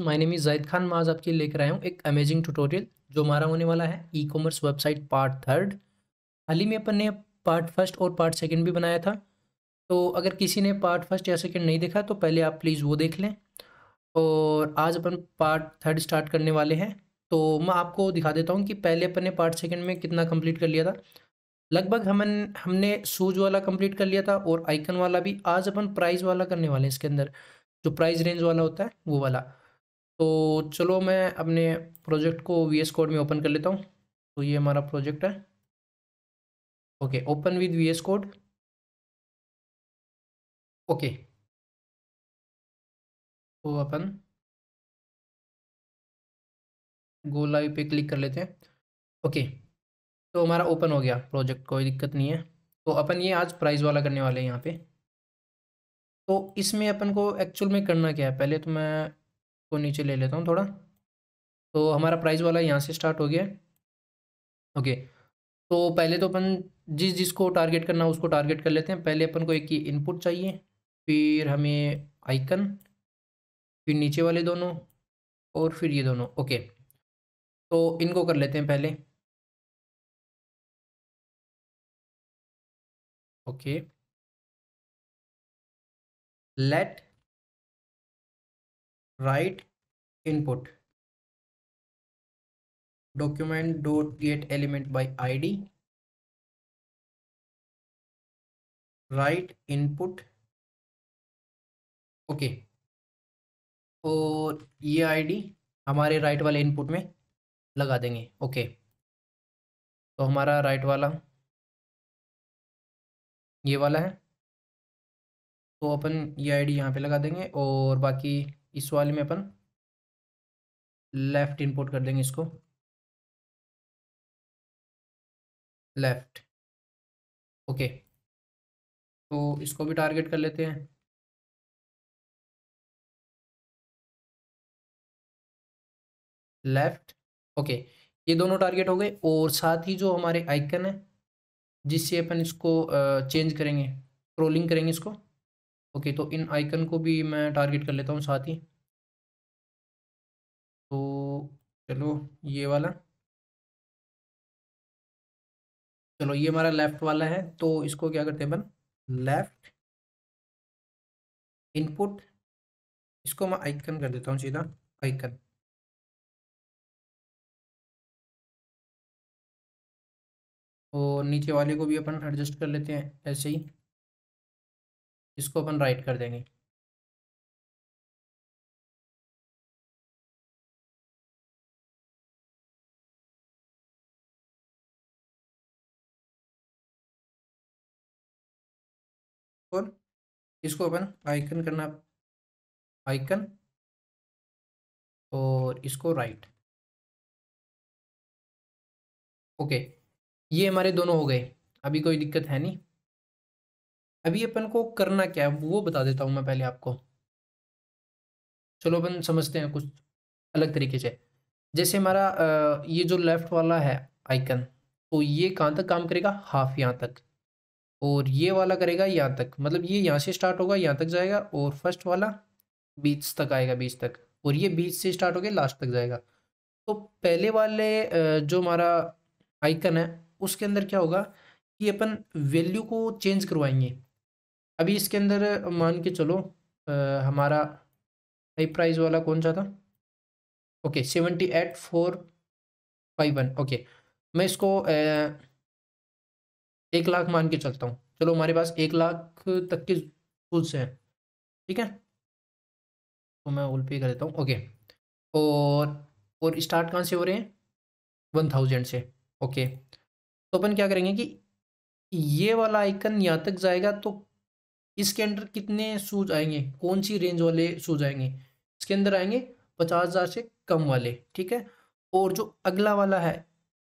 My name is Zahid Khan मैं आज आपके लेकर आया हूँ एक अमेजिंग ट्यूटोरियल जो हमारा होने वाला है e commerce website part third हाल ही में अपन ने पार्ट फ़र्स्ट और पार्ट सेकंड भी बनाया था। तो अगर किसी ने पार्ट फ़र्स्ट या सेकंड नहीं देखा तो पहले आप प्लीज़ वो देख लें। और आज अपन पार्ट थर्ड स्टार्ट करने वाले हैं। तो मैं आपको दिखा देता हूँ कि पहले अपन ने पार्ट सेकेंड में कितना कंप्लीट कर लिया था। लगभग हमन, हमने सूज वाला कंप्लीट कर लिया था और आइकन वाला भी। आज अपन प्राइस वाला करने वाले हैं इसके अंदर। जो प्राइस रेंज वाला होता है, वो वाला। तो चलो मैं अपने प्रोजेक्ट को वी एस कोड में ओपन कर लेता हूँ। तो ये हमारा प्रोजेक्ट है। Okay, open with V S code okay. तो अपन गो लाइव पे क्लिक कर लेते हैं। ओके तो हमारा ओपन हो गया प्रोजेक्ट, कोई दिक्कत नहीं है। तो अपन ये आज प्राइस वाला करने वाले हैं यहाँ पे। तो इसमें अपन को एक्चुअल में करना क्या है? पहले तो मैं को नीचे ले लेता हूँ थोड़ा। तो हमारा प्राइस वाला यहाँ से स्टार्ट हो गया। ओके तो पहले तो अपन जिस जिसको टारगेट करना उसको टारगेट कर लेते हैं। पहले अपन को एक ही इनपुट चाहिए, फिर हमें आइकन फिर नीचे वाले दोनों और फिर ये दोनों। ओके तो इनको कर लेते हैं पहले। Okay let write input document dot get element by id, write input okay okay. और ये आईडी हमारे राइट वाले इनपुट में लगा देंगे ओके okay. तो हमारा राइट वाला, ये वाला है तो अपन ये आईडी यहाँ पे लगा देंगे और बाकी इस वाले में अपन लेफ़्ट इंपोर्ट कर देंगे इसको। लेफ़्ट ओके तो इसको भी टारगेट कर लेते हैं। लेफ़्ट ओके ये दोनों टारगेट हो गए और साथ ही जो हमारे आइकन है, जिससे अपन इसको चेंज करेंगे स्क्रोलिंग करेंगे इसको। ओके तो इन आइकन को भी मैं टारगेट कर लेता हूँ साथ ही। तो चलो, ये वाला। चलो, ये हमारा लेफ़्ट वाला है तो इसको क्या करते हैं अपन? लेफ़्ट इनपुट, इसको मैं आइकन कर देता हूँ सीधा, आइकन। और नीचे वाले को भी अपन एडजस्ट कर लेते हैं, ऐसे ही। इसको अपन राइट कर देंगे। और इसको अपन आइकन करना आइकन और इसको राइट ओके ये हमारे दोनों हो गए। अभी कोई दिक्कत है नहीं। अभी अपन को करना क्या है, वो बता देता हूँ मैं पहले आपको। चलो अपन समझते हैं कुछ अलग तरीके से। जैसे हमारा ये जो लेफ़्ट वाला है आइकन तो ये कहाँ तक काम करेगा? हाफ़ यहाँ तक। और ये वाला करेगा यहाँ तक। मतलब ये यहाँ से स्टार्ट होगा, यहाँ तक जाएगा और फ़र्स्ट वाला बीच तक आएगा, बीच तक। और ये बीच से स्टार्ट होकर लास्ट तक जाएगा। तो पहले वाले जो हमारा आइकन है, उसके अंदर क्या होगा कि अपन वैल्यू को चेंज करवाएँगे। अभी इसके अंदर मान के चलो आ, हमारा हाई प्राइस वाला कौन सा था? Okay seventy eight four five one okay मैं इसको आ, एक लाख मान के चलता हूँ। चलो हमारे पास एक लाख तक के शूज़ हैं। ठीक है? तो मैं ओल पे कर देता हूँ। ओके और और स्टार्ट कहाँ से हो रहे हैं? वन थाउज़ेंड से। ओके तो अपन क्या करेंगे कि ये वाला आइकन यहाँ तक जाएगा तो इसके अंदर कितने शूज़ आएँगे? कौन सी रेंज वाले शूज़ आएँगे? इसके अंदर आएँगे पचास हज़ार से कम वाले ठीक है? और जो अगला वाला है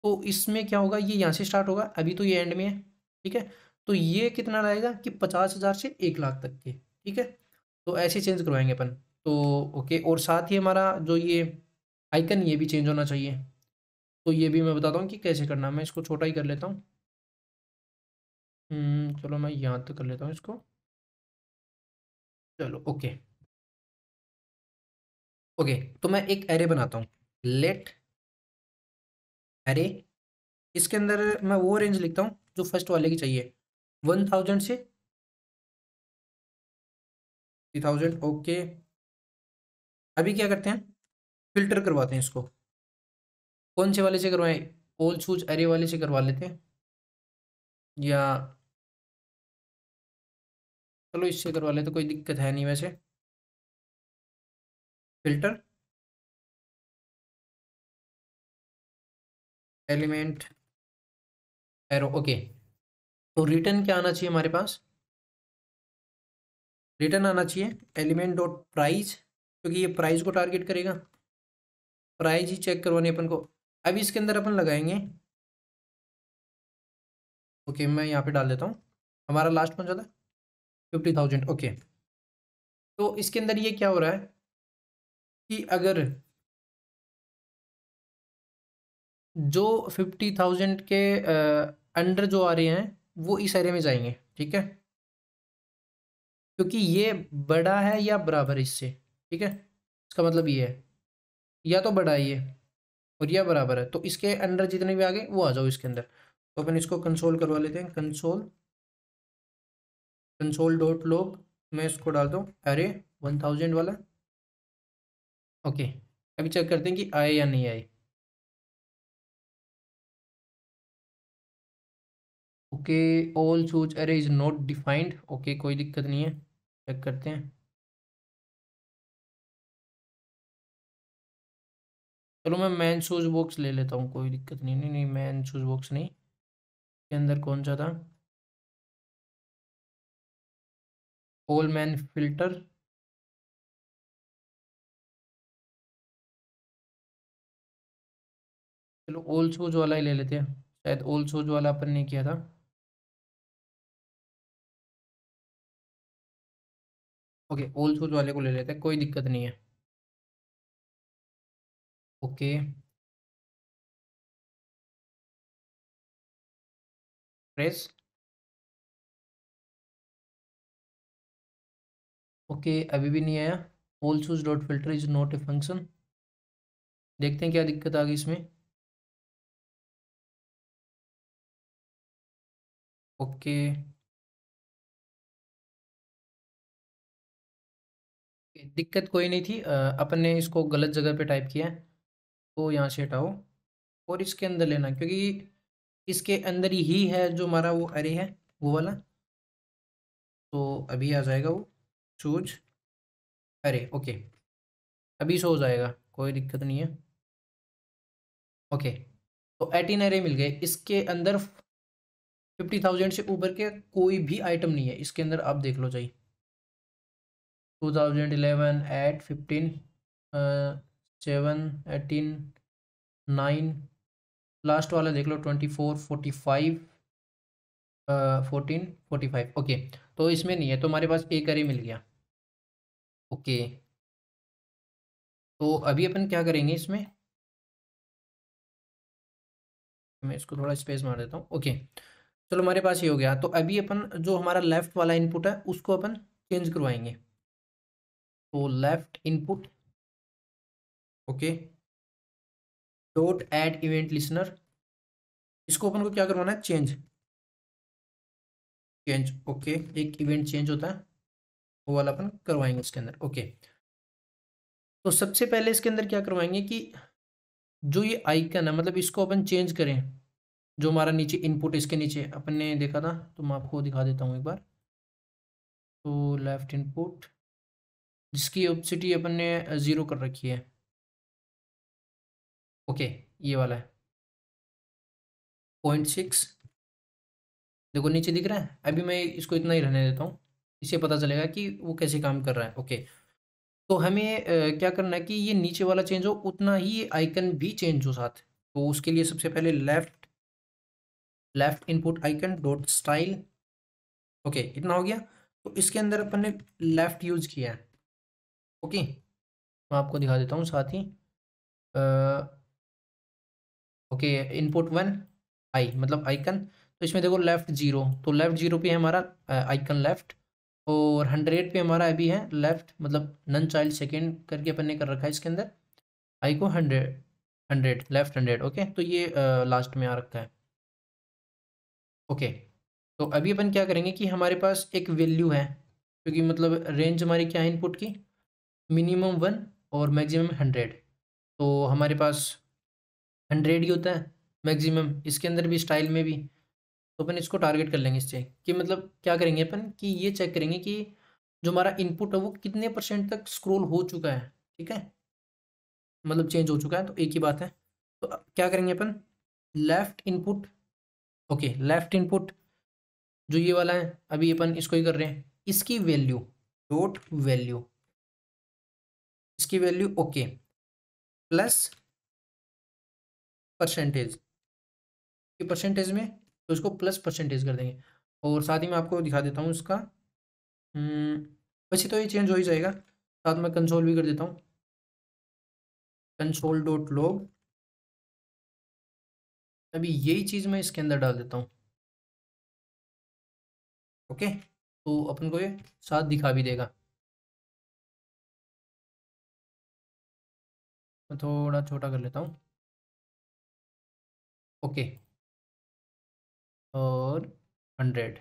तो इसमें क्या होगा? ये यहाँ से स्टार्ट होगा अभी तो ये एंड में है ठीक है? तो ये कितना रहेगा कि पचास हज़ार से एक लाख तक के ठीक है? तो ऐसे चेंज करवाएँगे अपन तो ओके और साथ ही हमारा जो ये आइकन ये भी चेंज होना चाहिए। तो ये भी मैं बताता हूँ कि कैसे करना मैं इसको छोटा ही कर लेता हूँ। हम्म, चलो मैं यहाँ तक कर लेता हूँ इसको। चलो, ओके। ओके तो मैं एक एरे बनाता हूँ। लेट एरे इसके अंदर मैं वो रेंज लिखता हूँ जो फ़र्स्ट वाले की चाहिए। वन थाउज़ेंड से थ्री थाउज़ेंड ओके। अभी क्या करते हैं? फ़िल्टर करवाते हैं इसको। कौन से वाले से करवाएँ? ओल शूज़ एरे वाले से करवा लेते हैं। या चलो इससे करवा लेते कोई दिक्कत है नहीं वैसे। फ़िल्टर। एलिमेंट। Arrow, okay. तो रिटर्न क्या आना चाहिए हमारे पास? रिटर्न आना चाहिए, एलिमेंट डॉट प्राइज, क्योंकि ये प्राइस को टारगेट करेगा। प्राइस ही चेक करवानी अपन को। अब इसके अंदर अपन लगाएँगे। ओके, मैं यहाँ पे डाल देता हूँ। हमारा लास्ट कौन था? Fifty thousand, okay. तो इसके अंदर ये क्या हो रहा है कि अगर जो फिफ्टी थाउज़ेंड के अंडर जो आ रहे हैं, वो इस एरिया में जाएँगे, ठीक है? क्योंकि ये बड़ा है या बराबर इससे, ठीक है? इसका मतलब ये है, या तो बड़ा है ये, और यह बराबर है तो इसके अंडर जितने भी आ गए, वो आ जाओ इसके अंदर। तो अपन इसको कंसोल करवा लेते हैं कंसोल कंसोल डॉट लॉग मैं इसको डाल दूँ अरे वन थाउज़ेंड वाला। ओके अभी चेक करते हैं कि आए या नहीं आए। ओके ऑल सूच अरे इज़ नॉट डिफाइंड ओके कोई दिक्कत नहीं है चेक करते हैं। चलो मैं मैन शूज़ बॉक्स ले लेता हूँ, कोई दिक्कत नहीं नहीं नहीं मैन शूज़ बॉक्स नहीं। के अंदर कौन सा था? ऑल मैन फ़िल्टर चलो ओल शूज़ वाला ही ले लेते हैं। शायद ओल शूज़ वाला अपन ने किया था। ओके ओल शूज़ वाले को ले लेते हैं, कोई दिक्कत नहीं है। ओके प्रेस ओके, अभी भी नहीं आया। All shoes dot filter is not a function देखते हैं क्या दिक्कत आ गई इसमें। ओके। दिक्कत कोई नहीं थी। अपन ने इसको गलत जगह पे टाइप किया है तो यहाँ से हटाओ। और इसके अंदर लेना, क्योंकि इसके अंदर ही है जो हमारा वो अरे है, वो वाला। तो अभी आ जाएगा वो। चूज़ अरे ओके। अभी सो हो जाएगा, कोई दिक्कत नहीं है। ओके तो एटीन अरे मिल गए। इसके अंदर फिफ्टी थाउज़ेंड से ऊपर के कोई भी आइटम नहीं है। इसके अंदर आप देख लो चाहिए two thousand eleven eight fifteen seven eighteen nine last वाला देख लो twenty four forty five fourteen forty five okay. तो इसमें नहीं है तो हमारे पास एक अरे मिल गया। ओके। तो अभी अपन क्या करेंगे इसमें? मैं इसको थोड़ा स्पेस मार देता हूँ। ओके। चलो हमारे पास ये हो गया। तो अभी अपन जो हमारा लेफ़्ट वाला इनपुट है, उसको अपन चेंज करवाएँगे। तो left input okay. Dot add event listener इसको अपन को क्या करवाना है? Change change okay. एक इवेंट चेंज होता है। वो वाला अपन करवाएँगे उसके अंदर, ओके। तो सबसे पहले इसके अंदर क्या करवाएँगे कि जो ये आइकन है मतलब इसको अपन चेंज करें, जो हमारा नीचे इनपुट इसके नीचे। अपन ने देखा था तो मैं आपको दिखा देता हूँ एक बार। तो लेफ़्ट इनपुट जिसकी ऑप्सिटी अपन ने ज़ीरो कर रखी है। ओके, ये वाला है। पॉइंट सिक्स देखो, नीचे दिख रहा है? अभी मैं इसको इतना ही रहने देता हूँ। इससे पता चलेगा कि वो कैसे काम कर रहा है। ओके। तो हमें क्या करना है कि ये नीचे वाला चेंज हो, उतना ही आइकन भी चेंज हो साथ। तो उसके लिए सबसे पहले left left input icon dot style okay, इतना हो गया। तो इसके अंदर अपन ने लेफ़्ट यूज़ किया है। ओके, मैं आपको दिखा देता हूँ साथ ही। ओके इनपुट वन आई मतलब आइकन तो इसमें देखो लेफ़्ट ज़ीरो तो लेफ़्ट ज़ीरो पे है हमारा आइकन लेफ़्ट और हंड्रेड पे हमारा अभी है लेफ़्ट मतलब नन चाइल्ड सेकेंड करके अपन ने कर रखा है इसके अंदर। आई को hundred hundred left hundred okay तो ये लास्ट में आ रखा है। ओके तो अभी अपन क्या करेंगे कि हमारे पास एक वैल्यू है, क्योंकि मतलब रेंज हमारी क्या है इनपुट की? मिनिमम वन और मैक्सिमम हंड्रेड तो हमारे पास हंड्रेड ही होता है मैक्सिमम इसके अंदर भी स्टाइल में भी। तो अपन इसको टारगेट कर लेंगे इससे कि मतलब क्या करेंगे अपन? कि ये चेक करेंगे कि जो हमारा इनपुट है वो कितने परसेंट तक स्क्रोल हो चुका है, ठीक है? मतलब चेंज हो चुका है तो एक ही बात है। तो क्या करेंगे अपन? Left input okay left input जो ये वाला है, अभी अपन इसको ही कर रहे हैं। इसकी वैल्यू डॉट वैल्यू इसकी value okay plus percentage percentage में तो इसको प्लस परसेंटेज कर देंगे। और साथ ही मैं आपको दिखा देता हूँ इसका। हम्म, वैसे तो ये चेंज हो ही जाएगा। साथ में कंसोल भी कर देता हूँ। Console dot log. अभी यही चीज़ मैं इसके अंदर डाल देता हूँ। ओके? तो अपन को ये साथ दिखा भी देगा। मैं थोड़ा छोटा कर लेता हूँ। ओके। और हंड्रेड।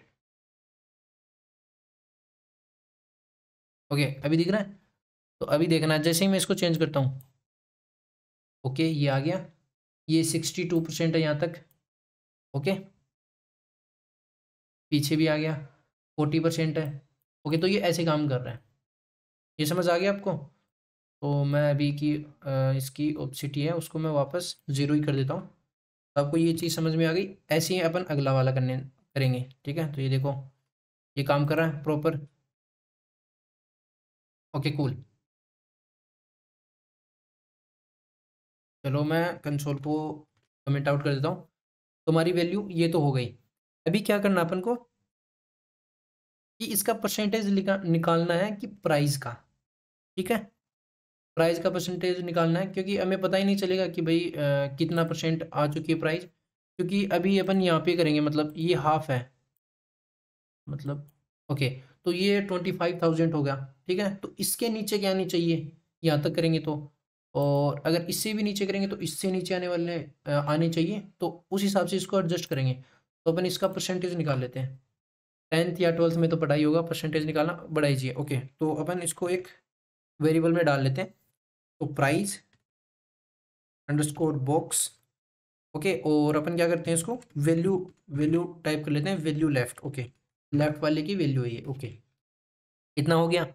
ओके, अभी दिख रहा है? तो अभी देखना जैसे ही मैं इसको चेंज करता हूँ। ओके, ये आ गया। ये सिक्सटी टू परसेंट है यहाँ तक। ओके। पीछे भी आ गया फोर्टी परसेंट है। ओके तो ये ऐसे काम कर रहा है। ये समझ आ गया आपको? तो मैं अभी की इसकी ऑप्सिटी है, उसको मैं वापस ज़ीरो ही कर देता हूँ। तो आपको ये चीज़ समझ में आ गई। ऐसे ही अपन अगला वाला करने, करेंगे, ठीक है? तो ये देखो, ये काम कर रहा है प्रॉपर ओके कूल चलो, मैं कंसोल को कमेंट आउट कर देता हूँ। तुम्हारी वैल्यू ये तो हो गई। अभी क्या करना अपन को? कि इसका परसेंटेज निकालना है कि प्राइस का, ठीक है? प्राइस का परसेंटेज निकालना है क्योंकि हमें पता ही नहीं चलेगा कि भाई आ, कितना परसेंट आ चुकी है प्राइस क्योंकि अभी अपन यहाँ पे करेंगे मतलब ये हाफ़ है। मतलब ओके तो ये ट्वेंटी फाइव थाउज़ेंड हो गया ठीक है? तो इसके नीचे क्या आनी चाहिए? यहाँ तक करेंगे तो और अगर इससे भी नीचे करेंगे तो इससे नीचे आने वाले आने चाहिए तो उस हिसाब से इसको एडजस्ट करेंगे। तो अपन इसका परसेंटेज निकाल लेते हैं। टेंथ या ट्वेल्थ में तो पढ़ाई होगा परसेंटेज निकालना बढ़ाई ईजी ओके तो अपन इसको एक वेरिएबल में डाल लेते हैं। तो प्राइस अंडरस्कोर बॉक्स ओके और अपन क्या करते हैं इसको? वैल्यू वैल्यू टाइप कर लेते हैं वैल्यू लेफ़्ट ओके लेफ़्ट वाले की वैल्यू ये ओके इतना हो गया।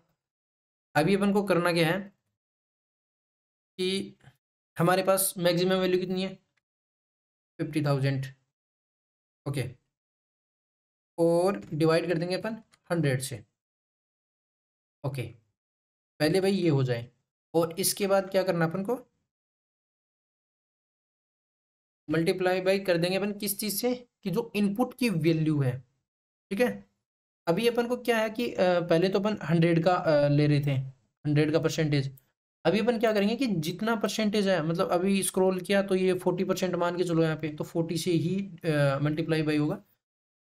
अभी अपन को करना क्या है कि हमारे पास मैक्सिमम वैल्यू कितनी है? फिफ्टी थाउज़ेंड ओके और डिवाइड कर देंगे अपन हंड्रेड से ओके पहले भाई ये हो जाए। और इसके बाद क्या करना अपन को? मल्टीप्लाई बाई कर देंगे अपन किस चीज़ से? कि जो इनपुट की वैल्यू है। ठीक है? अभी अपन को क्या है कि पहले तो अपन हंड्रेड का ले रहे थे। हंड्रेड का परसेंटेज अभी अपन क्या करेंगे कि जितना परसेंटेज है मतलब अभी स्क्रॉल किया तो ये फोर्टी परसेंट मान के चलो यहाँ पे तो फोर्टी से ही मल्टीप्लाई बाई होगा।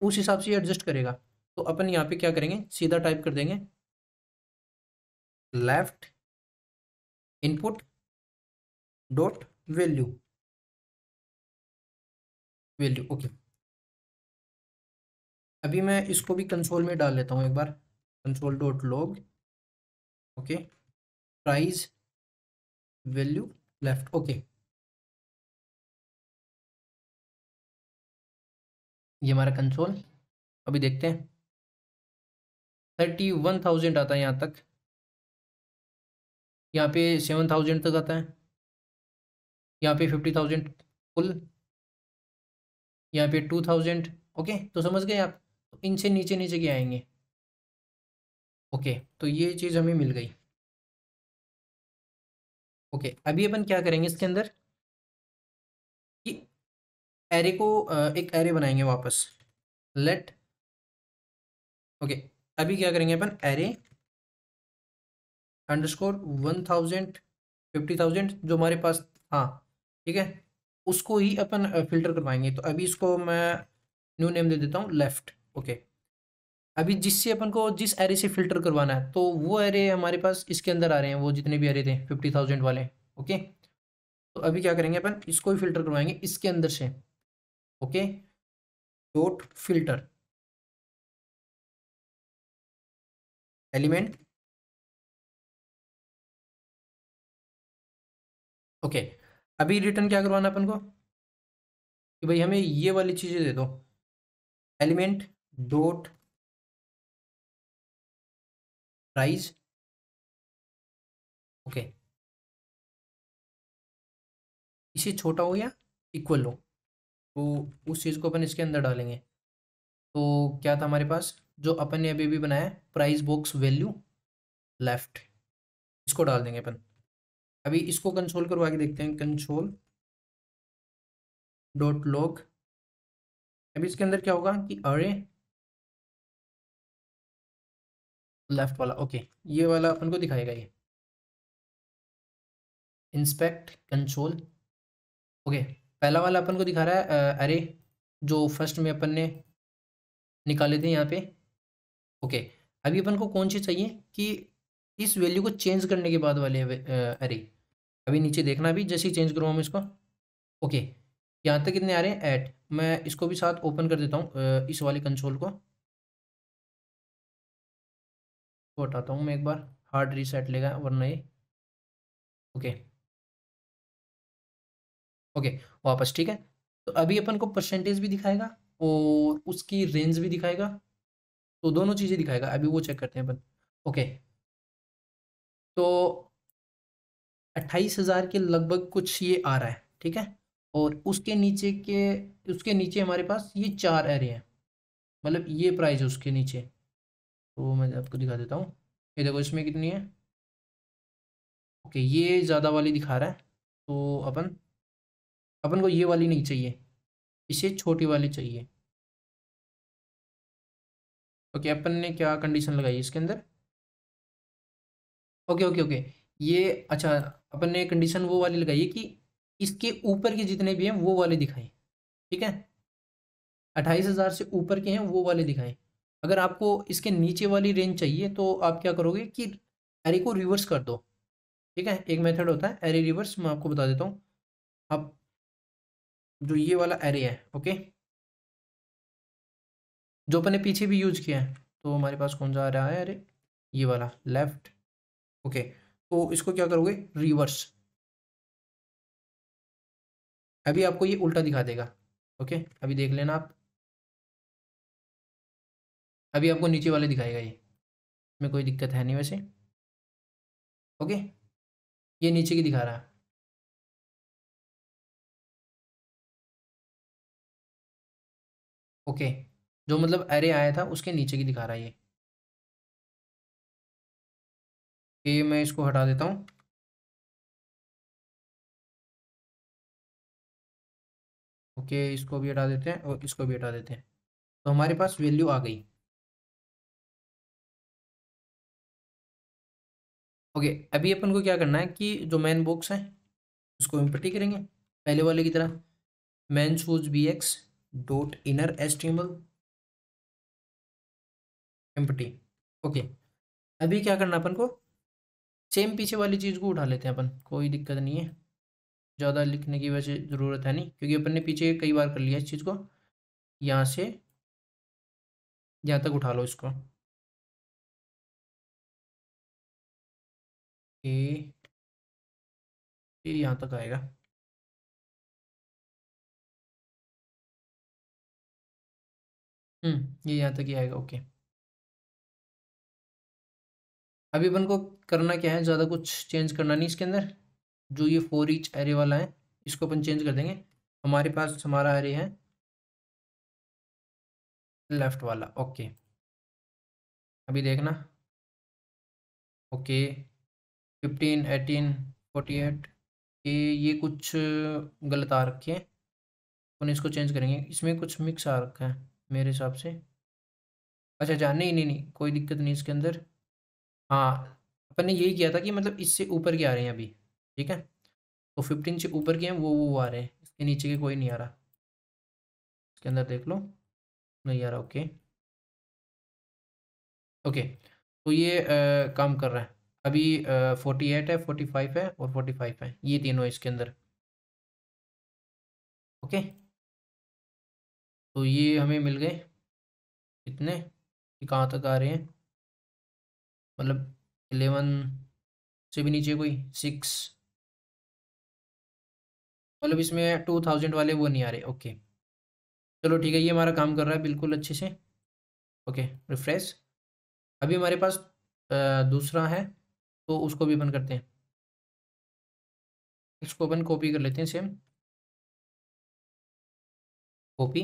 उस हिसाब से एडजस्ट करेगा। तो अपन यहाँ पे क्या करेंगे? सीधा टाइप कर देंगे। Left input dot value value okay अभी मैं इसको भी कंसोल में डाल लेता हूँ एक बार. Console dot log okay price value left okay ये हमारा कंसोल अभी देखते हैं. थर्टी वन थाउज़ेंड आता है यहाँ तक. यहाँ पे सेवन थाउज़ेंड तक आता है। यहाँ पे फिफ्टी थाउज़ेंड फुल। यहाँ पे टू थाउज़ेंड। ओके तो समझ गए आप? तो इनसे नीचे नीचे के आएँगे? ओके तो ये चीज़ हमें मिल गई। ओके, अभी अपन क्या करेंगे इसके अंदर? कि एरे को एक एरे बनाएँगे वापस। लेट ओके, अभी क्या करेंगे अपन? Array underscore one thousand, fifty thousand जो हमारे पास हाँ ठीक है? उसको ही अपन फ़िल्टर करवाएँगे। तो अभी इसको मैं न्यू नेम दे देता हूँ, लेफ़्ट, ओके? अभी जिससे अपन को जिस एरे से फ़िल्टर करवाना है तो वो एरे हमारे पास इसके अंदर आ रहे हैं, वो जितने भी एरे थे, फिफ्टी थाउज़ेंड वाले, ओके? तो अभी क्या करेंगे अपन, इसको ही फ़िल्टर करवाएँगे इसके अंदर से, okay? Dot filter, element okay, अभी रिटर्न क्या करवाना अपन को? कि भाई हमें ये वाली चीज़ें दे दो। Element dot price okay. इसे छोटा हो या इक्वल हो? तो उस चीज़ को अपन इसके अंदर डालेंगे। तो क्या था हमारे पास? जो अपन ने अभी भी बनाया प्राइस बॉक्स वैल्यू लेफ़्ट इसको डाल देंगे अपन। अभी इसको कंसोल करवा के देखते हैं कंसोल डॉट लॉग अभी इसके अंदर क्या होगा कि अरे लेफ़्ट वाला ओके ये वाला अपन को दिखाएगा ये। इंस्पेक्ट कंसोल ओके पहला वाला अपन को दिखा रहा है अरे जो फ़र्स्ट में अपन ने निकाले थे यहाँ पे ओके अभी अपन को कौन सी चाहिए कि इस वैल्यू को चेंज करने के बाद वाले अरे अभी नीचे देखना भी, जैसे ही चेंज करूँ हम इसको। ओके यहाँ तक कितने आ रहे हैं? ऐड मैं इसको भी साथ ओपन कर देता हूँ इस वाले कंसोल को। हटाता हूँ मैं एक बार हार्ड रीसेट लेगा, वरना ये। ओके ओके वापस, ठीक है? तो अभी अपन को परसेंटेज भी दिखाएगा और उसकी रेंज भी दिखाएगा। तो दोनों चीज़ें दिखाएगा, अभी वो चेक करते हैं अपन। ओके तो अट्ठाईस हज़ार के लगभग कुछ ये आ रहा है, ठीक है? और उसके नीचे के, उसके नीचे हमारे पास ये चार एरे हैं। मतलब ये प्राइस है उसके नीचे। तो मैं आपको दिखा देता हूँ। ये देखो इसमें कितनी है? ओके, ये ज़्यादा वाली दिखा रहा है। तो अपन अपन को ये वाली नहीं चाहिए। इसे छोटी वाली चाहिए। ओके, अपन ने क्या कंडीशन लगाई इसके अंदर? Okay okay okay. ये अच्छा अपन ने कंडीशन वो वाली लगाई है कि इसके ऊपर के जितने भी हैं, वो वाले दिखाएँ, ठीक है? अट्ठाईस हज़ार से ऊपर के हैं, वो वाले दिखाएँ। अगर आपको इसके नीचे वाली रेंज चाहिए तो आप क्या करोगे कि एरे को रिवर्स कर दो, ठीक है? एक मेथड होता है एरे रिवर्स मैं आपको बता देता हूँ। आप जो ये वाला एरे है ओके जो अपने पीछे भी यूज़ किया है तो हमारे पास कौन सा आ रहा है अरे ये वाला लेफ़्ट ओके तो इसको क्या करोगे? रिवर्स अभी आपको ये उल्टा दिखा देगा ओके अभी देख लेना आप। अभी आपको नीचे वाले दिखाएगा ये। में कोई दिक्कत है नहीं वैसे ओके ये नीचे की दिखा रहा है। ओके जो मतलब एरे आया था, उसके नीचे की दिखा रहा है ये। ये मैं इसको हटा देता हूँ। ओके, इसको भी हटा देते हैं और इसको भी हटा देते हैं। तो हमारे पास वैल्यू आ गई। ओके, अभी अपन को क्या करना है कि जो मैन बॉक्स है, उसको इम्पटी करेंगे। पहले वाले की तरह man shoes B X dot inner HTML empty okay, अभी क्या करना अपन को? सेम पीछे वाली चीज़ को उठा लेते हैं अपन, कोई दिक्कत नहीं है। ज़्यादा लिखने की वजह ज़रूरत है नहीं, क्योंकि अपन ने पीछे कई बार कर लिया इस चीज़ को। यहाँ से, यहाँ तक उठा लो इसको। ए ये यहाँ तक आएगा। हम्म ये यहाँ तक ही आएगा, ओके। अभी अपन को करना क्या है? ज़्यादा कुछ चेंज करना नहीं इसके अंदर। जो ये फोर ईच एरे वाला है, इसको अपन चेंज कर देंगे। हमारे पास हमारा एरे है। लेफ़्ट वाला ओके अभी देखना। Okay fifteen eighteen forty eight ये ये कुछ गलत आ रखे हैं। अपन इसको चेंज करेंगे। इसमें कुछ मिक्स आ रखा है, मेरे हिसाब से। अच्छा अच्छा नहीं नहीं नहीं, कोई दिक्कत नहीं इसके अंदर। हाँ अपन ने यही किया था कि मतलब इससे ऊपर के आ रहे हैं अभी ठीक है? तो फिफ्टीन से ऊपर के हैं वो वो आ रहे हैं। इसके नीचे के कोई नहीं आ रहा। इसके अंदर देख लो। नहीं आ रहा ओके। ओके तो ये आ, काम कर रहा है। अभी फोर्टी एट है फोर्टी फाइव है और फोर्टी फाइव है। ये तीनों इसके अंदर। ओके? तो ये हमें मिल गए। कितने? कहाँ तक आ रहे हैं? मतलब इलेवन से भी नीचे कोई सिक्स। मतलब इसमें टू थाउज़ेंड वाले वो नहीं आ रहे ओके चलो ठीक है, ये हमारा काम कर रहा है बिल्कुल अच्छे से। ओके रिफ्रेश अभी हमारे पास दूसरा है तो उसको भी ओपन करते हैं। इसको ओपन कॉपी कर लेते हैं सेम कॉपी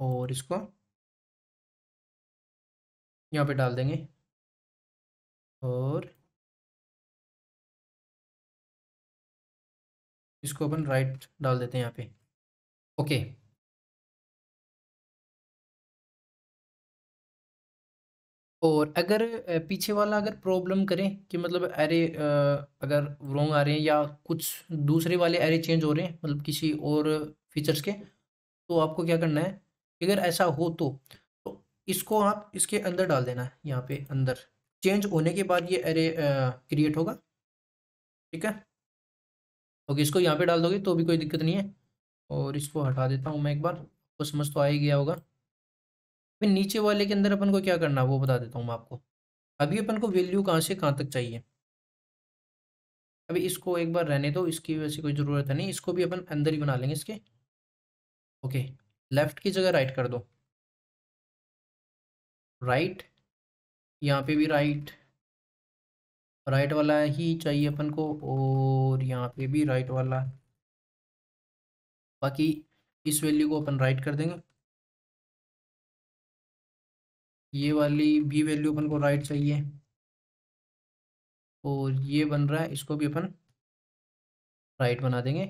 और इसको यहाँ पे डाल देंगे। और इसको अपन राइट डाल देते हैं यहाँ पे। ओके और अगर पीछे वाला अगर प्रॉब्लम करें कि मतलब एरे अगर रॉन्ग आ रहे हैं या कुछ दूसरे वाले एरे चेंज हो रहे हैं मतलब किसी और फीचर्स के तो आपको क्या करना है अगर ऐसा हो तो, तो इसको आप इसके अंदर डाल देना है यहाँ पे अंदर। चेंज होने के बाद ये एरे क्रिएट होगा। ठीक है? ओके, इसको यहाँ पे डाल दोगे तो भी कोई दिक्कत नहीं है। और इसको हटा देता हूँ मैं एक बार तो समझ तो आ ही गया होगा। फिर नीचे वाले के अंदर अपन को क्या करना है, वो बता देता हूँ मैं आपको। अभी अपन को वैल्यू कहाँ से कहाँ तक चाहिए? अभी इसको एक बार रहने दो, इसकी वैसे कोई ज़रूरत है नहीं। इसको भी अपन अंदर ही बना लेंगे इसके। ओके लेफ़्ट की जगह राइट कर दो। राइट यहाँ पे भी राइट राइट वाला ही चाहिए अपन को और यहाँ पे भी राइट वाला। बाकी इस वैल्यू को अपन राइट कर देंगे। ये वाली भी वैल्यू अपन को राइट चाहिए। और ये बन रहा है, इसको भी अपन राइट बना देंगे।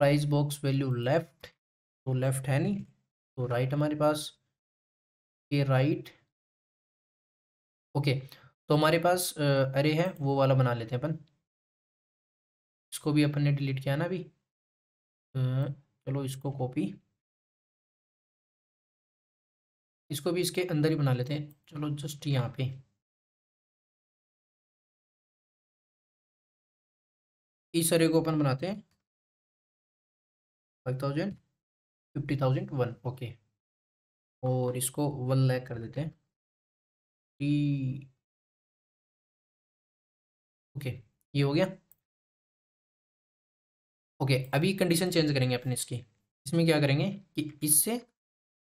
प्राइस बॉक्स वैल्यू लेफ़्ट तो लेफ़्ट है नहीं तो राइट हमारे पास। ये राइट ओके तो हमारे पास अरे है, वो वाला बना लेते हैं अपन। इसको भी अपन ने डिलीट किया ना अभी। चलो इसको कॉपी इसको भी इसके अंदर ही बना लेते हैं। चलो जस्ट यहाँ पे। इस अरे को अपन बनाते हैं। Five thousand fifty thousand one okay और इसको वन लैक कर देते हैं। ओके ये हो गया। ओके okay, अभी कंडीशन चेंज करेंगे अपने इसकी। इसमें क्या करेंगे कि इससे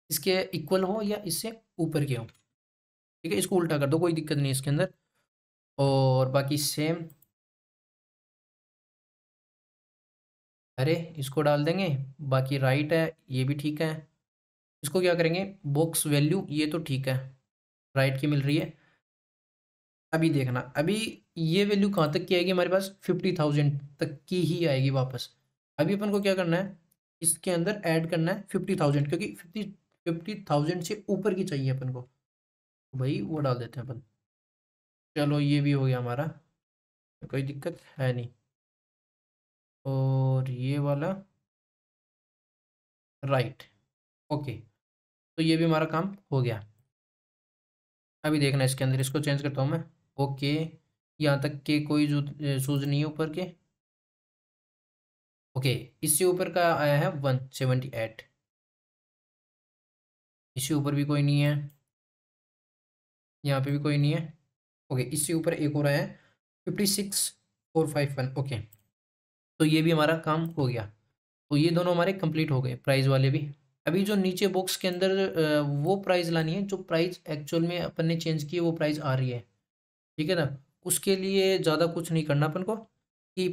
इसके इक्वल हो या इससे ऊपर के हो। ठीक है इसको उल्टा कर दो कोई दिक्कत नहीं इसके अंदर। और बाकी सेम अरे इसको डाल देंगे बाकी राइट है ये भी ठीक है। इसको क्या करेंगे बॉक्स वैल्यू ये तो ठीक है। राइट की मिल रही है। अभी देखना, अभी ये वैल्यू कहाँ तक की आएगी हमारे पास? फिफ्टी थाउज़ेंड तक की ही आएगी वापस। अभी अपन को क्या करना है? इसके अंदर ऐड करना है फिफ्टी थाउज़ेंड, क्योंकि फिफ्टी फिफ्टी थाउज़ेंड से ऊपर की चाहिए अपन को। भाई वो डाल देते हैं अपन। चलो ये भी हो गया हमारा। कोई दिक्कत है नहीं। और ये वाला? राइट। ओके। तो ये भी हमारा काम हो गया। अभी देखना इसके अंदर, इसको चेंज करता हूँ मैं। ओके यहाँ तक के कोई शूज़ नहीं है ऊपर के। ओके इससे ऊपर का आया है वन सेवेंटी एट इससे ऊपर भी कोई नहीं है। यहाँ पे भी कोई नहीं है। ओके इससे ऊपर एक और आया है fifty six four five one okay तो ये भी हमारा काम हो गया। तो ये दोनों हमारे कंप्लीट हो गए प्राइस वाले भी। अभी जो नीचे बॉक्स के अंदर वो प्राइस लानी है, जो प्राइस एक्चुअल में अपन ने चेंज की है, वो प्राइस आ रही है। ठीक है ना? उसके लिए ज़्यादा कुछ नहीं करना अपन को, कि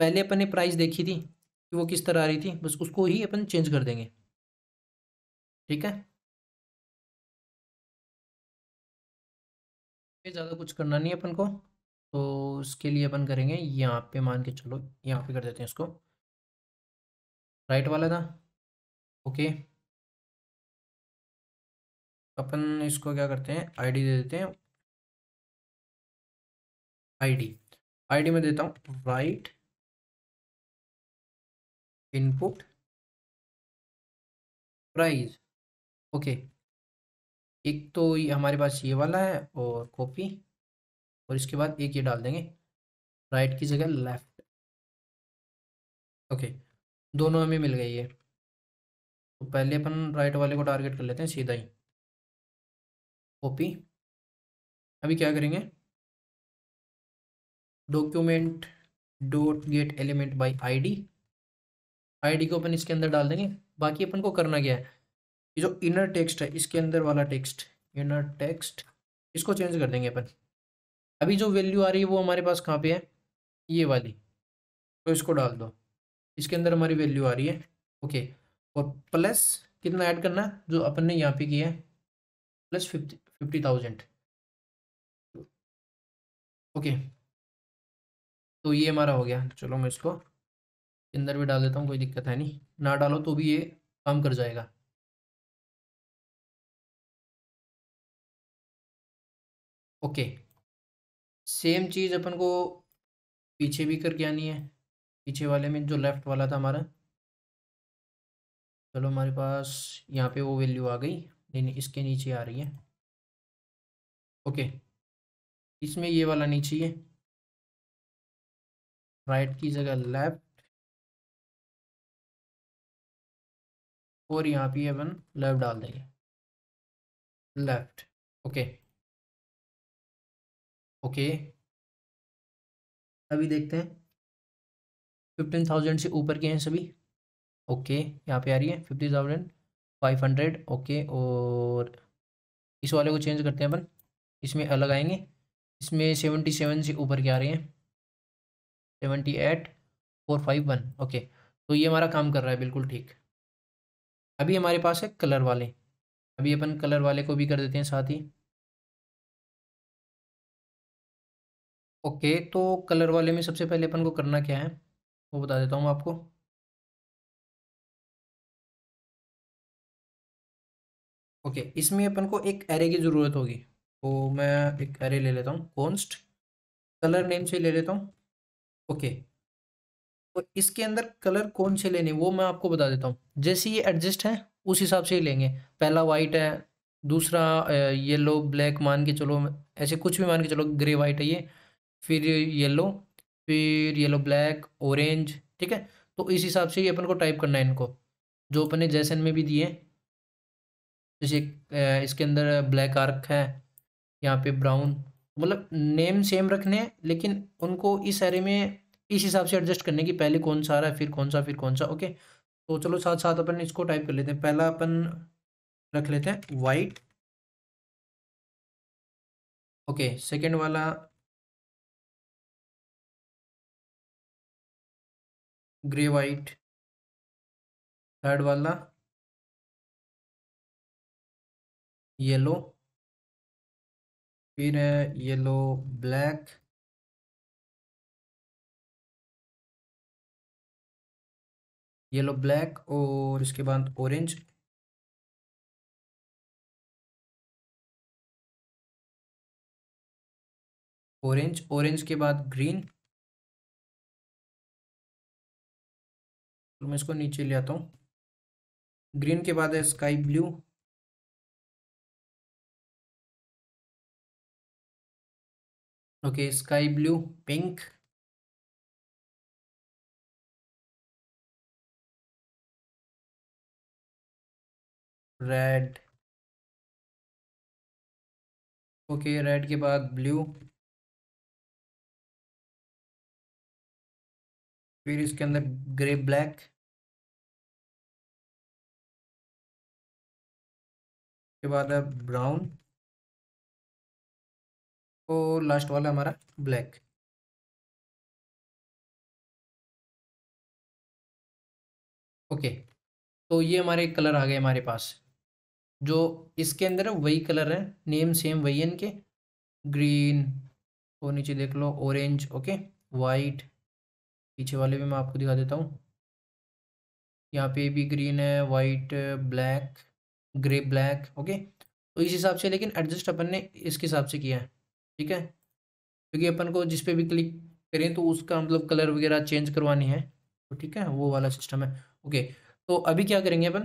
पहले अपन ने प्राइस देखी थी, कि वो किस तरह आ रही थी, बस उसको ही अपन चेंज कर देंगे। ठीक है? ज़्यादा कुछ करना नहीं अपन को तो उसके लिए अपन करेंगे, यहाँ पे मान के चलो, यहाँ पे कर देते हैं इसको। राइट वाला था? ओके अपन इसको क्या करते हैं? आईडी दे देते हैं। आईडी आईडी में देता हूँ। राइट इनपुट प्राइस ओके एक तो ये हमारे पास ये वाला है और कॉपी और इसके बाद एक ये डाल देंगे। राइट की जगह लेफ़्ट ओके दोनों हमें मिल गई है। तो पहले अपन राइट वाले को टारगेट कर लेते हैं, सीधा ही। कॉपी अभी क्या करेंगे? Document dot get element by ID ID को अपन इसके अंदर डाल देंगे। बाकी अपन को करना क्या है? ये जो इनर टेक्स्ट है, इसके अंदर वाला टेक्स्ट इनर टेक्स्ट इसको चेंज कर देंगे अपन। अभी जो वैल्यू आ रही है वो हमारे पास कहाँ पे है? ये वाली। तो इसको डाल दो। इसके अंदर हमारी वैल्यू आ रही है। ओके और प्लस कितना ऐड करना? जो अपन ने यहाँ पे किया है। Plus fifty fifty thousand. Okay. तो ये हमारा हो गया। चलो मैं इसको अंदर भी डाल देता हूँ, कोई दिक्कत है नहीं। ना डालो तो भी ये काम कर जाएगा। ओके। सेम चीज़ अपन को पीछे भी करके आनी है। पीछे वाले में जो लेफ़्ट वाला था हमारा। चलो हमारे पास यहाँ पे वो वैल्यू आ गई। नहीं इसके नीचे आ रही है। ओके। इसमें ये वाला नहीं चाहिए। राइट की जगह लेफ़्ट। और यहाँ पे अपन लेफ़्ट डाल देंगे। Left, okay. ओके। अभी देखते हैं। फिफ्टीन थाउज़ेंड से ऊपर के हैं सभी। ओके, यहाँ पे आ रही है। Fifty thousand five hundred, okay. और इस वाले को चेंज करते हैं अपन। इसमें अलग आएँगे। इसमें सेवेंटी सेवन से ऊपर के आ रहे हैं? Seventy eight four five one okay तो ये हमारा काम कर रहा है, बिल्कुल ठीक। अभी हमारे पास है कलर वाले। अभी अपन कलर वाले को भी कर देते हैं साथ ही। ओके तो कलर वाले में सबसे पहले अपन को करना क्या है? वो बता देता हूँ आपको। ओके इसमें अपन को एक एरे की ज़रूरत होगी। तो मैं एक एरे ले लेता हूँ कॉन्स्ट कलर नेम से ले लेता हूँ। ओके तो इसके अंदर कलर कौन से लेने वो मैं आपको बता देता हूँ। जैसे ये एडजस्ट है, उस हिसाब से ही लेंगे। पहला वाइट है, दूसरा येलो ब्लैक मान के चलो, ऐसे कुछ भी मान के चलो ग्रे वाइट है ये, फिर येलो फिर येलो ब्लैक ऑरेंज ठीक है? तो इस हिसाब से ही अपन को टाइप करना है इनको। जो अपने जैसन में भी दिए जैसे इसके अंदर ब्लैक आर्क है यहाँ पे ब्राउन मतलब नेम सेम रखने हैं, लेकिन उनको इस एरे में इस हिसाब से एडजस्ट करने की पहले कौन सा आ रहा है, फिर कौन सा, फिर कौन सा ओके तो चलो साथ साथ अपन इसको टाइप कर लेते हैं। पहला अपन रख लेते हैं वाइट ओके सेकेंड वाला ग्रे वाइट थर्ड वाला येलो फिर है येलो, ब्लैक। येलो, ब्लैक और इसके बाद ऑरेंज। ऑरेंज ऑरेंज के बाद ग्रीन। तो मैं इसको नीचे ले आता हूँ। ग्रीन के बाद है sky blue. Okay sky blue pink red okay red के बाद ब्लू फिर इसके अंदर ग्रे ब्लैक के बाद है ब्राउन और लास्ट वाला हमारा ब्लैक ओके तो ये हमारे कलर आ गए हमारे पास। जो इसके अंदर है वही कलर है नेम सेम वही है इनके। ग्रीन और नीचे देख लो ऑरेंज ओके वाइट पीछे वाले भी मैं आपको दिखा देता हूँ। यहाँ पे भी ग्रीन है white black grey black okay तो इस हिसाब से, लेकिन एडजस्ट अपन ने इसके हिसाब से किया है। ठीक है? क्योंकि अपन को जिस पे भी क्लिक करें तो उसका मतलब कलर वगैरह चेंज करवानी है। तो ठीक है वो वाला सिस्टम है। ओके तो अभी क्या करेंगे अपन?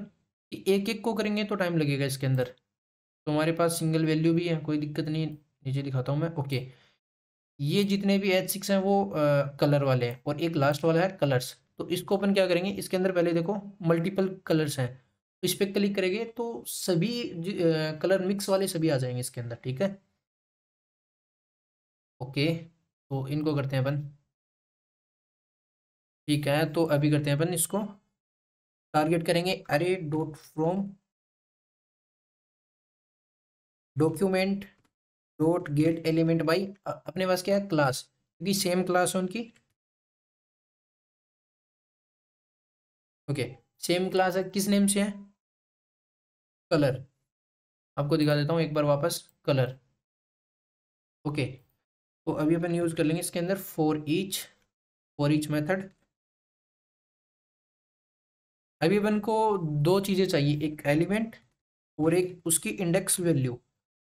कि एक एक को करेंगे तो टाइम लगेगा इसके अंदर। तो हमारे पास सिंगल वैल्यू भी है कोई दिक्कत नहीं नीचे दिखाता हूँ मैं। ओके ये जितने भी एच सिक्स हैं वो आ, कलर वाले हैं और एक लास्ट वाला है कलर्स तो इसको अपन क्या करेंगे? इसके अंदर पहले देखो मल्टीपल कलर्स हैं। तो इस पर क्लिक करेंगे तो सभी कलर मिक्स वाले सभी आ जाएँगे इसके अंदर ठीक है? ओके तो इनको करते हैं अपन। ठीक है तो अभी करते हैं अपन इसको। टारगेट करेंगे array dot from document dot get element by अपने पास क्या है? क्लास क्योंकि सेम क्लास है उनकी। ओके सेम क्लास है, किस नेम से है? कलर आपको दिखा देता हूँ एक बार वापस कलर ओके तो अभी अपन यूज़ कर लेंगे इसके अंदर for each for each method अभी अपन को दो चीज़ें चाहिए, एक एलिमेंट और एक उसकी इंडेक्स वैल्यू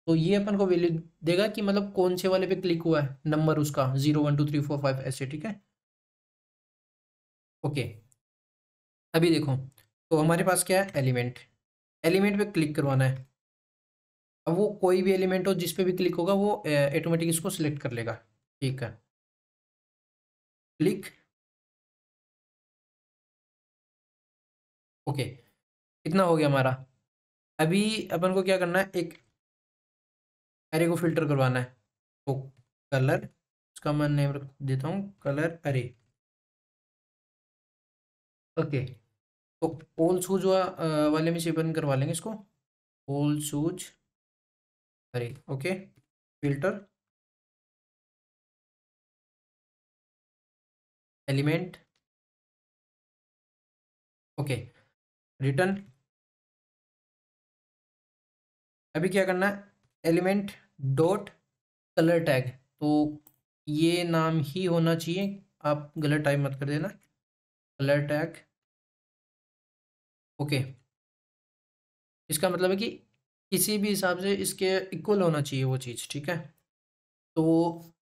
तो ये अपन को वैल्यू देगा कि मतलब कौन से वाले पे क्लिक हुआ है नंबर उसका zero one two three four five ऐसे, ठीक है? ओके अभी देखो तो हमारे पास क्या है? एलिमेंट एलिमेंट पे क्लिक करवाना है। वो कोई भी एलिमेंट हो, जिस पे भी क्लिक होगा, वो ऑटोमेटिक इसको सिलेक्ट कर लेगा। ठीक है। क्लिक ओके इतना हो गया हमारा। अभी अपन को क्या करना है? एक अरे को फ़िल्टर करवाना है। तो कलर उसका मैं नेम रख देता हूँ कलर अरे ओके तो ओल शूज़ वाले में से अपन करवा लेंगे इसको। All shoes array, okay, filter. Element. Okay, return. अभी क्या करना है? Element dot colour tag. तो ये नाम ही होना चाहिए। आप गलत टाइप मत कर देना। Colour tag. ओके। इसका मतलब है कि किसी भी हिसाब से इसके इक्वल होना चाहिए वो चीज़, ठीक है? तो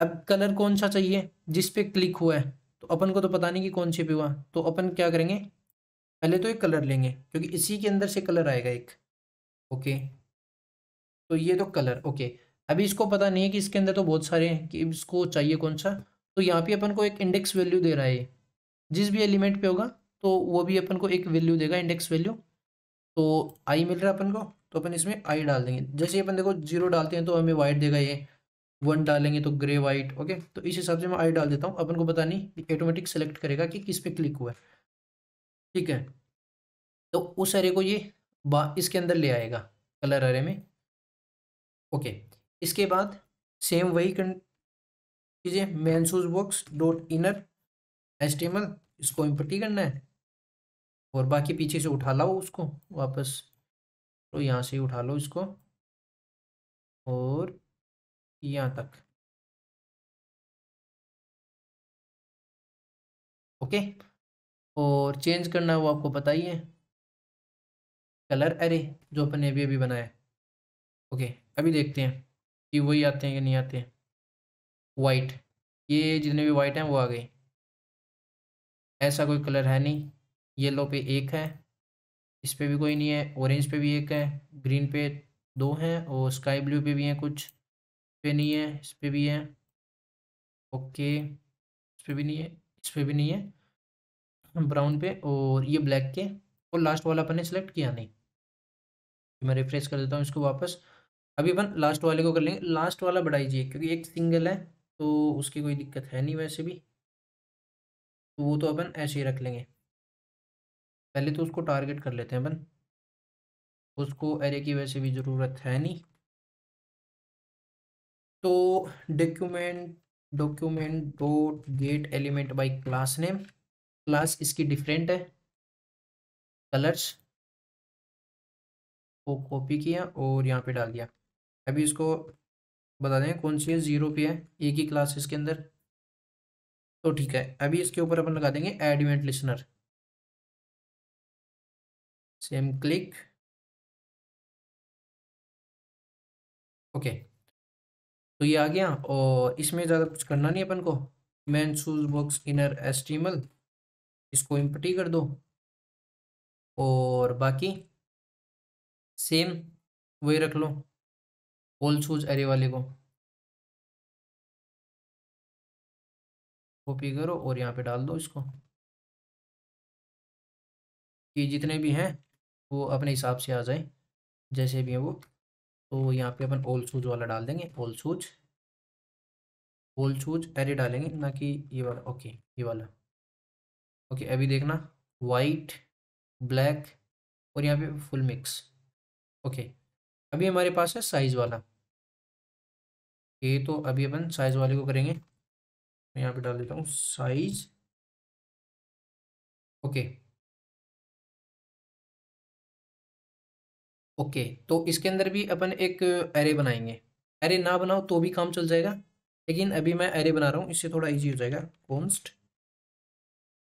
अब कलर कौन सा चाहिए? जिस पे क्लिक हुआ है। तो अपन को तो पता नहीं कि कौन से पे हुआ। तो अपन क्या करेंगे? पहले तो एक कलर लेंगे, क्योंकि इसी के अंदर से कलर आएगा एक। ओके तो ये तो कलर ओके अभी इसको पता नहीं है कि इसके अंदर तो बहुत सारे हैं, कि इसको चाहिए कौन सा। तो यहाँ पे अपन को एक इंडेक्स वैल्यू दे रहा है। जिस भी एलिमेंट पे होगा तो वो भी अपन को एक वैल्यू देगा इंडेक्स वैल्यू तो आई मिल रहा है अपन को। तो अपन इसमें आई डाल देंगे। जैसे अपन देखो ज़ीरो डालते हैं तो हमें वाइट देगा ये। वन डालेंगे तो ग्रे वाइट ओके तो इस हिसाब से मैं आई डाल देता हूँ। अपन को पता नहीं ऑटोमेटिक सेलेक्ट करेगा कि किस पे क्लिक हुआ है। ठीक है? तो उस एरे को ये इसके अंदर ले आएगा कलर एरे में। ओके इसके बाद सेम वही कीजिए main shoes box dot inner H इसको इम्पटी करना है। और बाकी पीछे से उठा लो उसको वापस। तो यहाँ से ही उठा लो इसको और यहाँ तक। ओके? और चेंज करना है वो आपको पता ही है। कलर अरे जो अपन ने अभी अभी बनाया ओके, अभी देखते हैं कि वही आते हैं कि नहीं आते हैं। वाइट ये जितने भी वाइट हैं वो आ गए। ऐसा कोई कलर है नहीं। येलो पे एक है। इस पर भी कोई नहीं है ऑरेंज पे भी एक है ग्रीन पे दो हैं और स्काई ब्लू पे भी हैं, कुछ पे नहीं है, इस पर भी है। ओके इस पर भी नहीं है, इस पर भी नहीं है। ब्राउन पे और ये ब्लैक के और लास्ट वाला अपन ने सेलेक्ट किया नहीं। मैं रिफ्रेश कर देता हूँ इसको वापस। अभी अपन लास्ट वाले को कर लेंगे। लास्ट वाला बढ़ाइए क्योंकि एक सिंगल है तो उसकी कोई दिक्कत है नहीं वैसे भी। तो वो तो अपन ऐसे ही रख लेंगे। पहले तो उसको टारगेट कर लेते हैं अपन। उसको एरे की वैसे भी ज़रूरत है नहीं। तो document document dot get element by class name class इसकी डिफरेंट है। कलर्स को कॉपी किया और यहाँ पे डाल दिया। अभी इसको बता दें कौन सी है? ज़ीरो पे है। एक ही क्लास इसके अंदर। तो ठीक है। अभी इसके ऊपर अपन लगा देंगे add event listener same click okay तो ये आ गया और इसमें ज़्यादा कुछ करना नहीं अपन को। Man shoes box inner HTML इसको इम्पटी कर दो। और बाकी सेम वही रख लो होल शूज़ एरे वाले को। कॉपी करो और यहाँ पे डाल दो इसको। कि जितने भी हैं वो अपने हिसाब से आ जाए, जैसे भी है वो। तो यहाँ पे अपन ओल शूज़ वाला डाल देंगे ओल शूज़। ओल शूज़ एरे डालेंगे, ना कि ये वाला, ओके, ये वाला। ओके, अभी देखना वाइट ब्लैक और यहाँ पे फुल मिक्स ओके, अभी हमारे पास है साइज़ वाला। ये तो अभी अपन साइज़ वाले को करेंगे। मैं यहाँ पे डाल देता हूँ साइज़ ओके ओके तो इसके अंदर भी अपन एक एरे बनाएँगे। एरे ना बनाओ तो भी काम चल जाएगा। लेकिन अभी मैं एरे बना रहा हूँ, इससे थोड़ा इजी हो जाएगा। कॉन्स्ट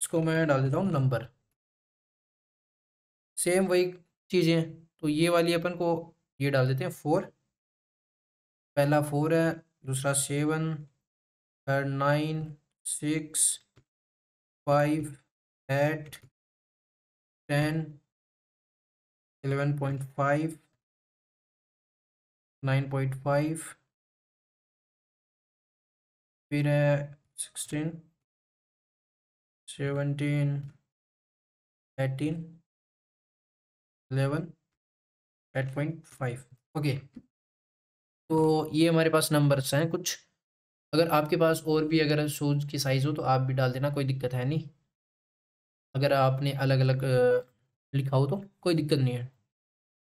इसको मैं डाल देता हूँ नंबर सेम वही चीज़ें तो ये वाली अपन को ये डाल देते हैं फोर पहला फोर है, दूसरा seven third nine six five eight ten eleven point five nine point five फिर है sixteen seventeen eighteen eleven eight point five okay तो ये हमारे पास नंबर्स हैं कुछ। अगर आपके पास और भी अगर शूज़ की साइज़ हो तो आप भी डाल देना, कोई दिक्कत है नहीं। अगर आपने अलग अलग लिखा हो तो कोई दिक्कत नहीं है।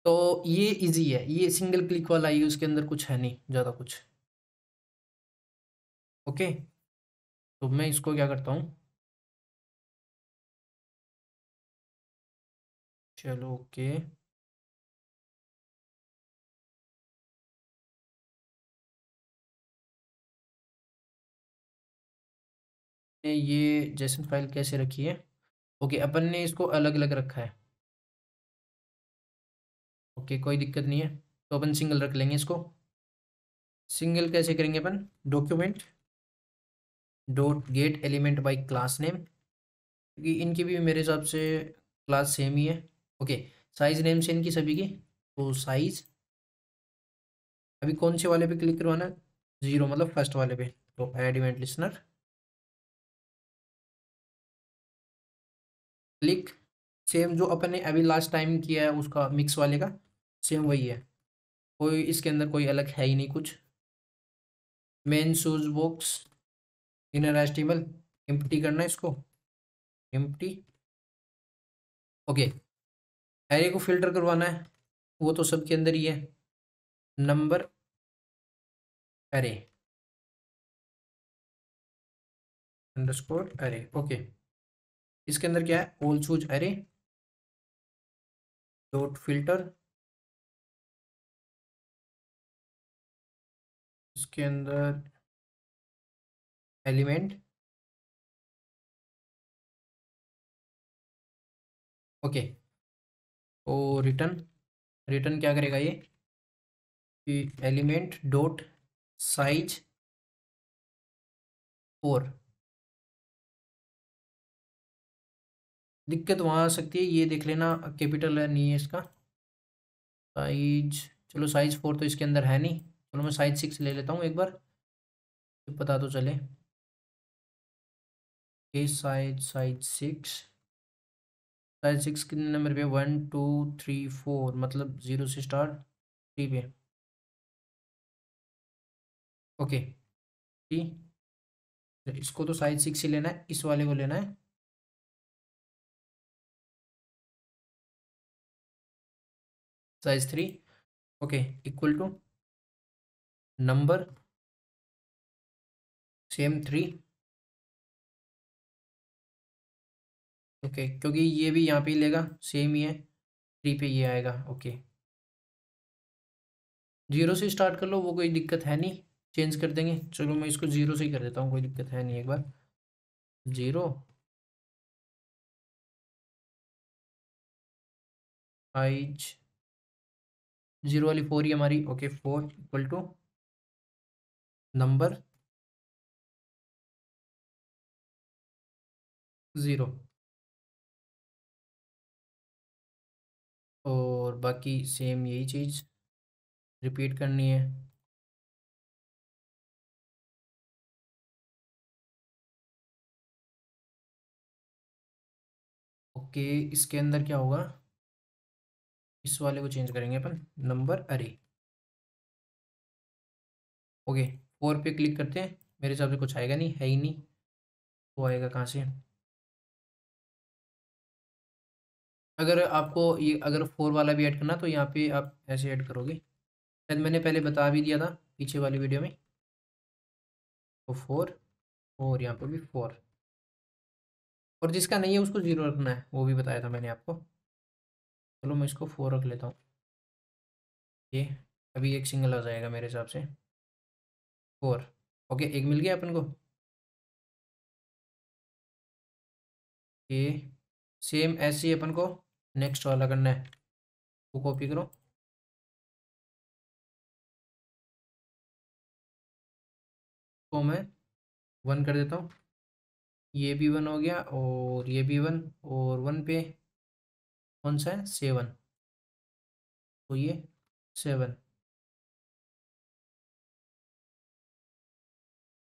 तो ये इजी है, ये सिंगल क्लिक वाला ही उसके अंदर कुछ है नहीं, ज़्यादा कुछ। ओके तो मैं इसको क्या करता हूँ? चलो ओके ये जैसन फ़ाइल कैसे रखी है? ओके अपन ने इसको अलग अलग रखा है। ओके, कोई दिक्कत नहीं है। तो अपन सिंगल रख लेंगे इसको। सिंगल कैसे करेंगे अपन? Document dot get element by class name क्योंकि इनकी भी मेरे हिसाब से क्लास सेम ही है। ओके साइज़ नेम से इनकी सभी की? तो साइज़ अभी कौन से वाले पे क्लिक करवाना? ज़ीरो मतलब फ़र्स्ट वाले पे। तो add event listener click same जो अपन ने अभी लास्ट टाइम किया है उसका मिक्स वाले का, सेम वही है। कोई इसके अंदर कोई अलग है ही नहीं कुछ। Main shoes box inner HTML empty करना है इसको। एम्प्टी ओके एरे को फ़िल्टर करवाना है, वो तो सबके अंदर ही है। Number array underscore array okay इसके अंदर क्या है? ओल शूज़ एरे डॉट फ़िल्टर इसके अंदर एलिमेंट ओके तो रिटर्न रिटर्न क्या करेगा ये? एलिमेंट डॉट साइज़ फोर दिक्कत वहाँ आ सकती है, ये देख लेना, कैपिटल है, नहीं है इसका। साइज़, चलो साइज़ फोर तो इसके अंदर है नहीं। चलो मैं साइज़ सिक्स ले लेता हूँ एक बार। पता तो चले। A size size six. Size six कितने नंबर पे वन, टू, थ्री, फोर मतलब ज़ीरो से स्टार्ट, थ्री पे। ओके। थ्री इसको तो साइज़ सिक्स ही लेना है, इस वाले को लेना है। Size three okay equal to number same three okay क्योंकि ये भी यहाँ पे ही लेगा सेम ही है थ्री पे ये आएगा ओके ज़ीरो से स्टार्ट कर लो, वो कोई दिक्कत है नहीं चेंज कर देंगे। चलो मैं इसको ज़ीरो से ही कर देता हूँ, कोई दिक्कत है नहीं एक बार। ज़ीरो साइज़ ज़ीरो वाली फोर ही हमारी okay four equal to number zero और बाकी सेम यही चीज़ रिपीट करनी है। ओके इसके अंदर क्या होगा? इस वाले को चेंज करेंगे अपन नंबर अरे ओके फोर पे क्लिक करते हैं, मेरे हिसाब से कुछ आएगा नहीं, है ही नहीं। वो आएगा कहाँ से? अगर आपको ये, अगर फोर वाला भी ऐड करना तो यहाँ पे आप ऐसे ऐड करोगे। शायद मैंने पहले बता भी दिया था, पीछे वाली वीडियो में। तो फोर और यहाँ पर भी फोर और जिसका नहीं है, उसको ज़ीरो रखना है, वो भी बताया था मैंने आपको। चलो मैं इसको फोर रख लेता हूँ। ये अभी एक सिंगल आ जाएगा मेरे हिसाब से। फोर ओके एक मिल गया अपन को? ये सेम ऐसे ही अपन को नेक्स्ट वाला करना है। वो कॉपी करो। तो मैं वन कर देता हूँ। ये भी वन हो गया और ये भी वन और वन पे कौन सा है? सेवन। तो ये सेवन।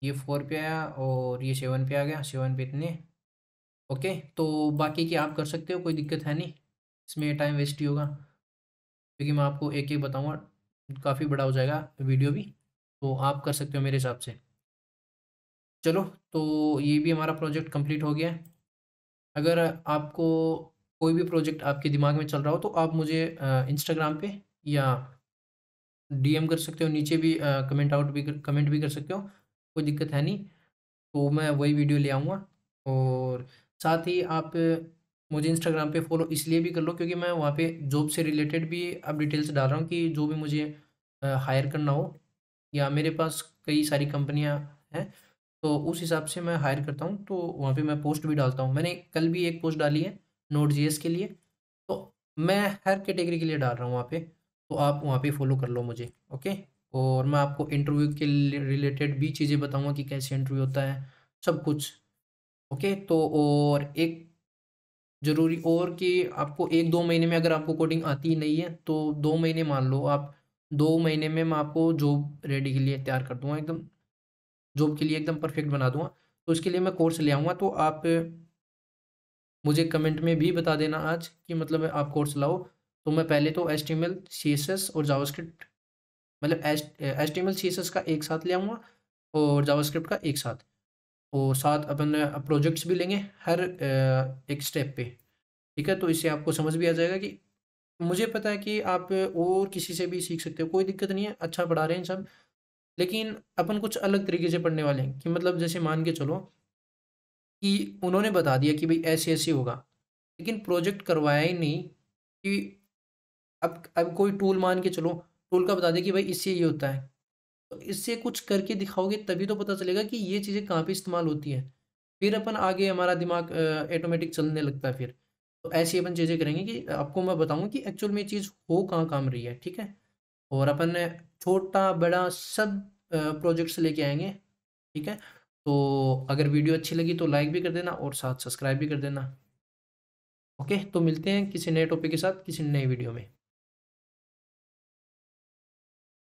ये फोर पे आया और ये सेवन पे आ गया। सेवन पे इतने। ओके तो बाकी की आप कर सकते हो, कोई दिक्कत है नहीं। इसमें टाइम वेस्ट ही होगा। क्योंकि मैं आपको एक एक बताऊँगा, काफ़ी बड़ा हो जाएगा वीडियो भी। तो आप कर सकते हो मेरे हिसाब से। चलो तो ये भी हमारा प्रोजेक्ट कंप्लीट हो गया। है अगर आपको कोई भी प्रोजेक्ट आपके दिमाग में चल रहा हो तो आप मुझे इंस्टाग्राम पे या डीएम कर सकते हो नीचे भी कमेंट आउट भी कर, कमेंट भी कर सकते हो कोई दिक्कत है नहीं। तो मैं वही वीडियो ले आऊँगा और साथ ही आप मुझे इंस्टाग्राम पे फॉलो इसलिए भी कर लो क्योंकि मैं वहाँ पे जॉब से रिलेटेड भी अब डिटेल्स डाल रहा हूँ कि जो भी मुझे हायर करना हो या मेरे पास कई सारी कंपनियाँ हैं तो उस हिसाब से मैं हायर करता हूँ तो वहाँ पे मैं पोस्ट भी डालता हूँ। मैंने कल भी एक पोस्ट डाली है नोट जीएस के लिए। तो मैं हर कैटेगरी के लिए डाल रहा हूँ वहाँ पे। तो आप वहाँ पे फॉलो कर लो मुझे ओके और मैं आपको इंटरव्यू के रिलेटेड भी चीज़ें बताऊँगा कि कैसे इंटरव्यू होता है, सब कुछ ओके तो और एक ज़रूरी और कि आपको एक दो महीने में अगर आपको कोडिंग आती ही नहीं है तो दो महीने मान लो आप, दो महीने में मैं आपको जॉब रेडी के लिए तैयार कर दूँगा, एकदम जॉब के लिए एकदम परफेक्ट बना दूँगा। तो इसके लिए मैं कोर्स ले आऊँगा तो आप मुझे कमेंट में भी बता देना आज कि मतलब आप कोर्स लाओ। तो मैं पहले तो H T M S S और जावास्क्रिप्ट मतलब H T M S S का एक साथ ले आऊँगा और जावास्क्रिप्ट का एक साथ। और साथ अपन प्रोजेक्ट्स भी लेंगे हर एक स्टेप पे। ठीक है? तो इससे आपको समझ भी आ जाएगा कि मुझे पता है कि आप और किसी से भी सीख सकते हो, कोई दिक्कत नहीं है अच्छा पढ़ा रहे हैं सब। लेकिन अपन कुछ अलग तरीके से पढ़ने वाले हैं कि मतलब जैसे मान के चलो कि उन्होंने बता दिया कि भाई ऐसे ऐसे होगा। लेकिन प्रोजेक्ट करवाया ही नहीं कि अब अब कोई टूल मान के चलो टूल का बता दे कि भाई इससे ये होता है। तो इससे कुछ करके दिखाओगे तभी तो पता चलेगा कि ये चीज़ें कहाँ पे इस्तेमाल होती हैं। फिर अपन आगे हमारा दिमाग ऑटोमेटिक चलने लगता है फिर। तो ऐसी अपन चीज़ें करेंगे कि आपको मैं बताऊँगा कि एक्चुअल में ये चीज़ हो कहाँ काम रही है, ठीक है? और अपन छोटा, बड़ा सब प्रोजेक्ट्स लेके आएँगे, ठीक है? तो अगर वीडियो अच्छी लगी तो लाइक भी कर देना और साथ सब्सक्राइब भी कर देना। ओके तो मिलते हैं किसी नए टॉपिक के साथ किसी नए वीडियो में।